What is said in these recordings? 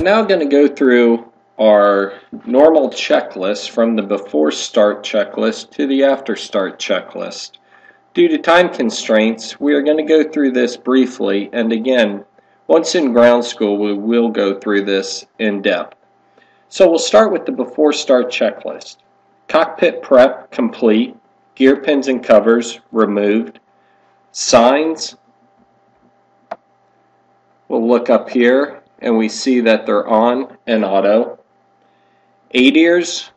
I'm now going to go through our normal checklist from the before start checklist to the after start checklist. Due to time constraints, we are going to go through this briefly and again, once in ground school we will go through this in depth. So we'll start with the before start checklist. Cockpit prep complete, gear pins and covers removed, signs, we'll look up here and we see that they're on and auto. ADIRS,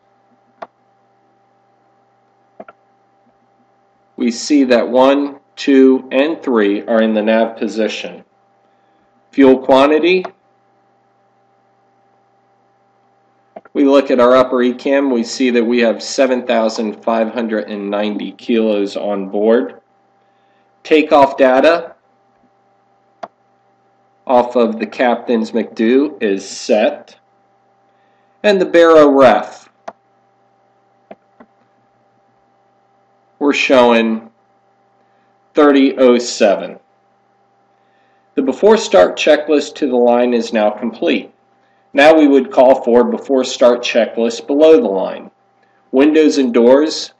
we see that 1, 2, and 3 are in the nav position. Fuel quantity, we look at our upper ECAM, we see that we have 7,590 kilos on board. Takeoff data, off of the captain's MCDU is set. And the Baro ref. We're showing 3007. The before start checklist to the line is now complete. Now we would call for before start checklist below the line. Windows and doors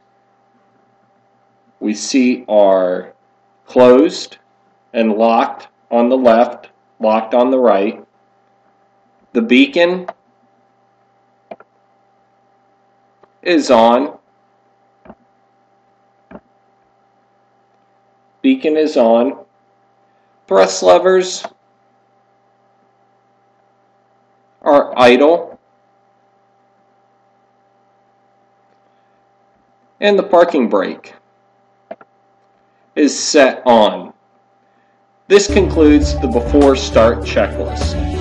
we see are closed and locked on the left locked on the right. The beacon is on. Beacon is on. Thrust levers are idle. And the parking brake is set on. This concludes the before start checklist.